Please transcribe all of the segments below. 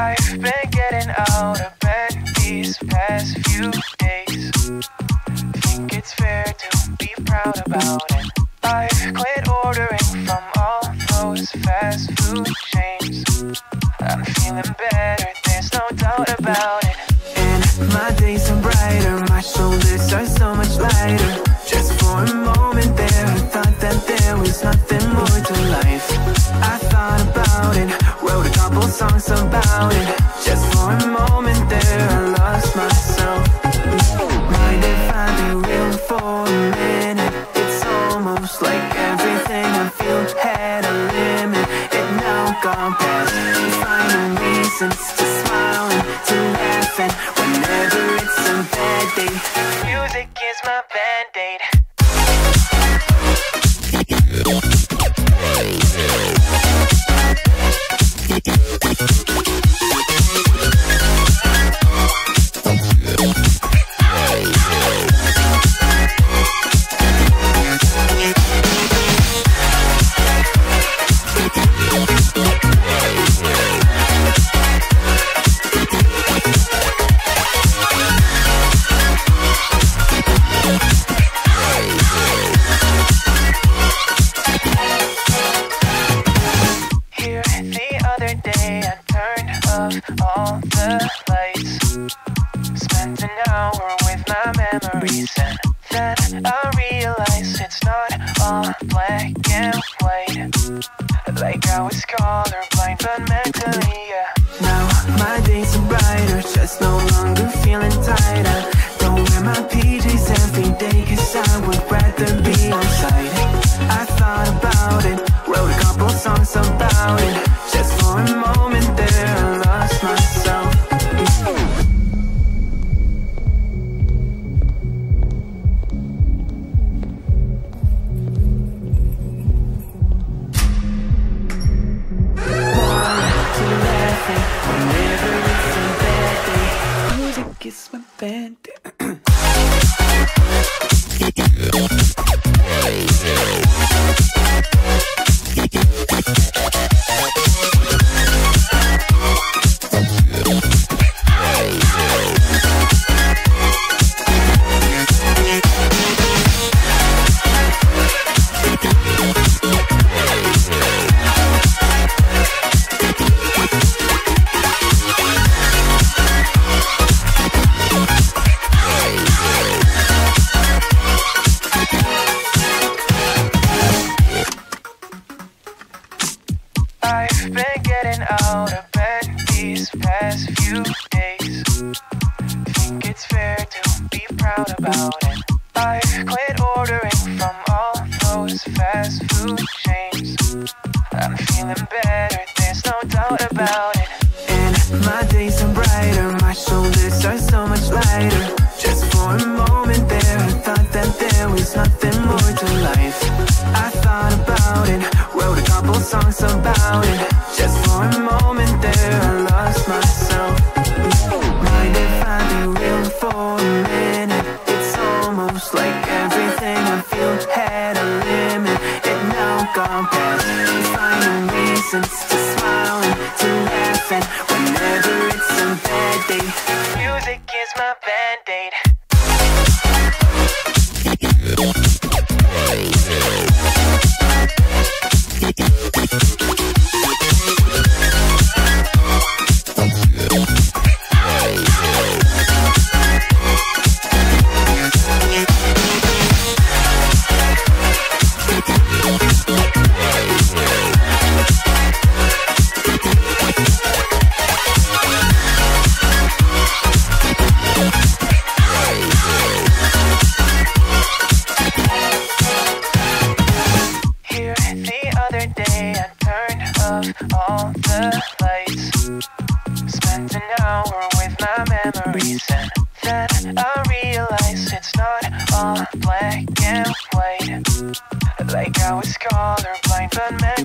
I've been getting out of bed these past few days. Think it's fair to be proud about it. I've quit ordering from all those fast food chains. I'm feeling better, songs about it. Just for a moment all the lights. Spent an hour with my memories. And then I realized it's not all black and white. Like I was colorblind but mentally, yeah. Now my days are brighter, just no longer feeling tired don't wear my PJs every day cause I would rather be on site. I thought about it, wrote a couple songs about it Just I've been getting out of bed these past few days. Think it's fair to be proud about it. I've quit ordering from songs about it. Just for a moment there, I lost myself. Mind if I be real for a minute? It's almost like everything I feel had a limit. It now gone past. Finding reasons to smile and to laugh and whenever it's a bad day, all the lights. Spent an hour with my memories. And then I realized it's not all black and white. Like I was colorblind but mentally,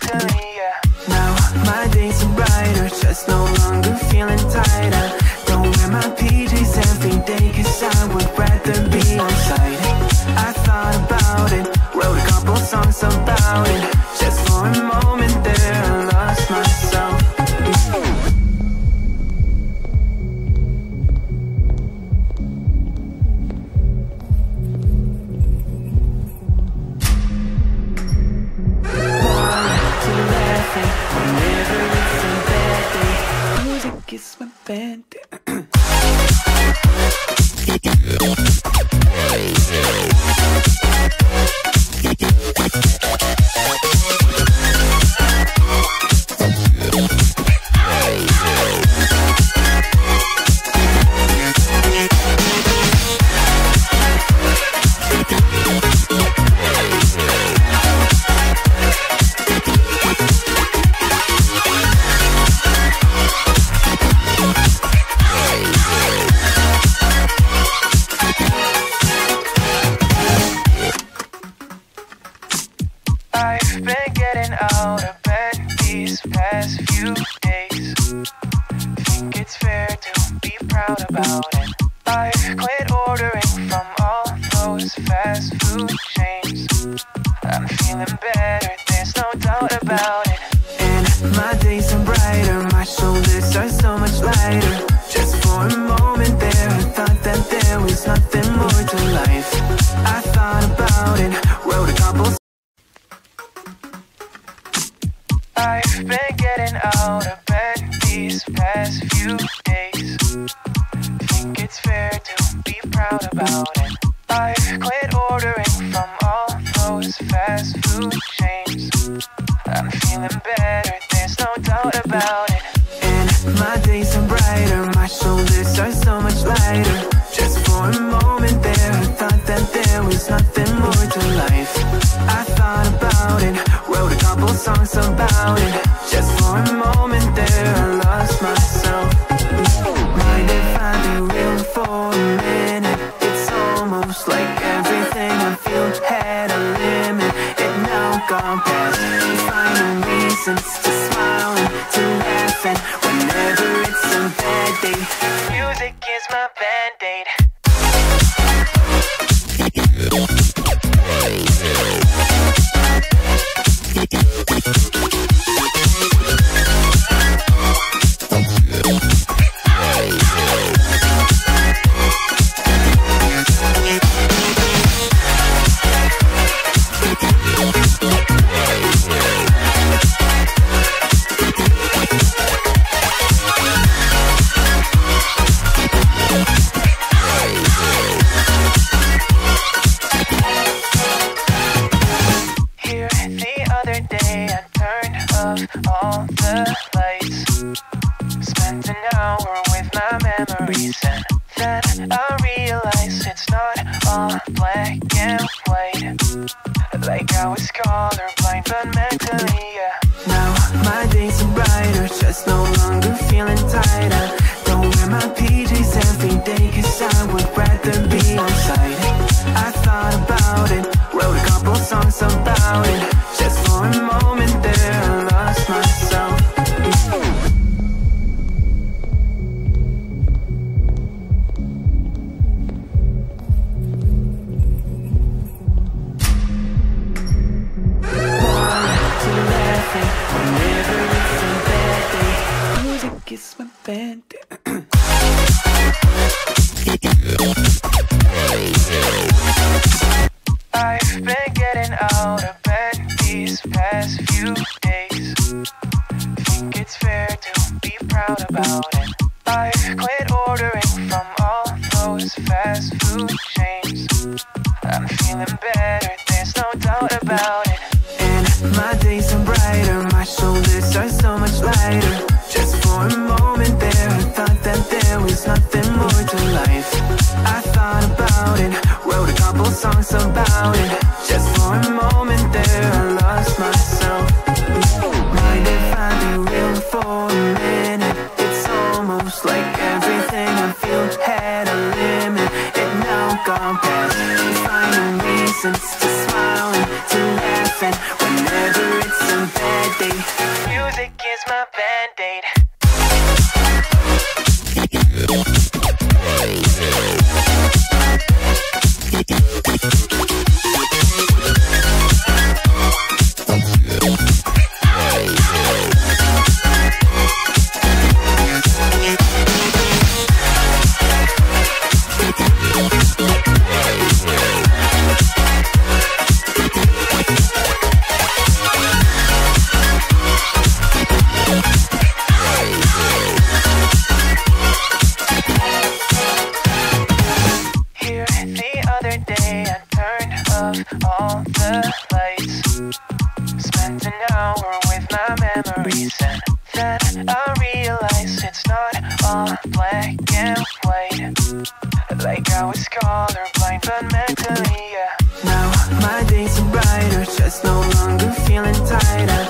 these past few days. Think it's fair to be proud about it. I've been getting out of bed these past few days. Think it's fair to be proud about it. I've quit ordering couple about it. Just for a moment there, I lost myself. Mind if I for a minute? It's almost like everything I feel had a limit. It now gone past. Finding reasons to smile and to laugh, and whenever it's a bad day, music is my band-aid. All the lights Spent an hour with my memories. And then I realized it's not all black and white. Like I was colorblind but mentally, yeah. Now my days are brighter, just no longer feeling tired don't wear my PJs every day cause I would rather be on site. I thought about it, wrote a couple songs about it about it. I've quit ordering from all those fast food chains. I'm feeling better, there's no doubt about it. And my days are brighter, my shoulders are so much lighter. Just for a moment there, I thought that there was nothing more to life. I thought about it, wrote a couple songs about it. Just for a moment there, I lost myself. Memories and then I realize it's not all black and white. Like I was colorblind, but mentally, yeah. Now my days are brighter, just no longer feeling tighter.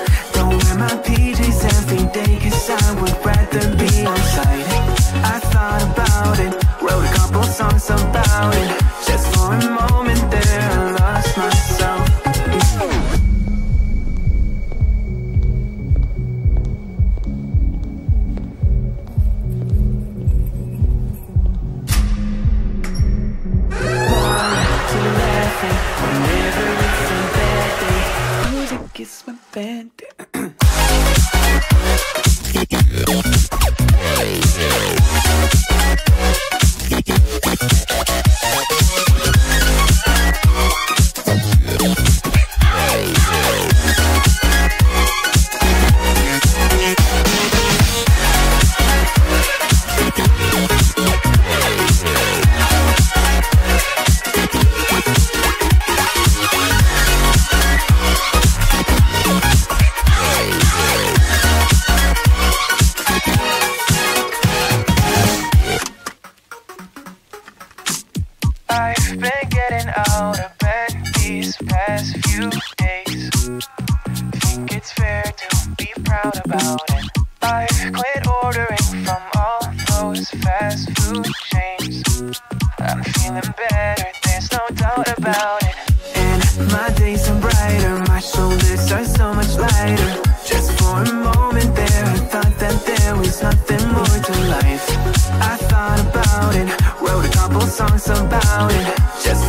It's fair to be proud about it. I've quit ordering from all those fast food chains. I'm feeling better, there's no doubt about it. And my days are brighter, my shoulders are so much lighter. Just for a moment there, I thought that there was nothing more to life. I thought about it, wrote a couple songs about it. Just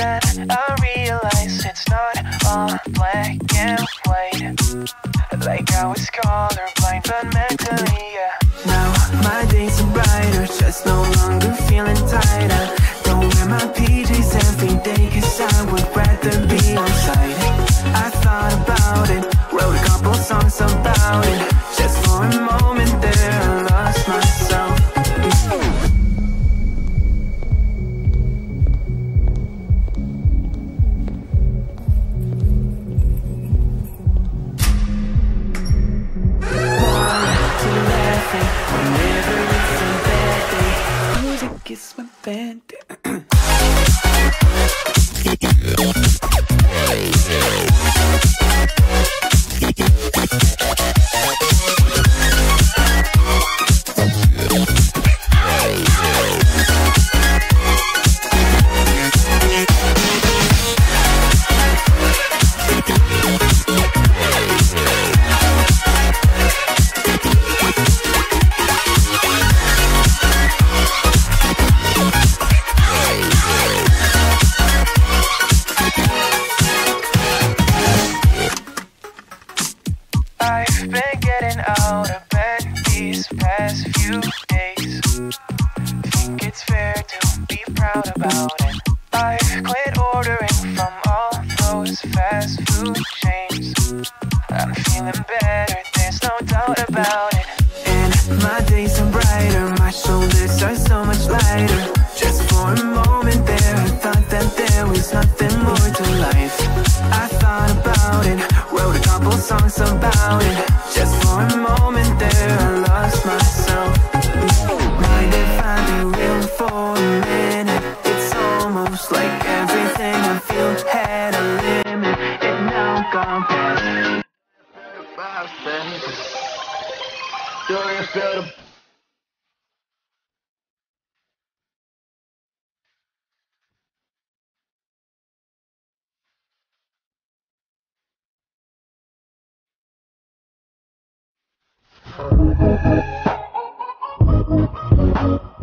then I realized it's not all black and white. Like I was colorblind but mentally, yeah. Now my days are brighter, just no longer feeling tighter. Don't wear my PJs every day, cause I would rather be on site. I thought about it, wrote a couple songs about it. Just for a moment there I lost myself. Mind if I real for a minute? It's almost like everything I feel had a limit. It now gone past. Thank you.